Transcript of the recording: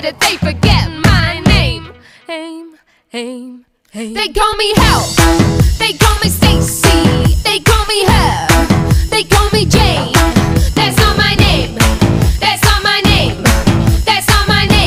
that they forget my name. Aim, aim, aim. They call me Hell.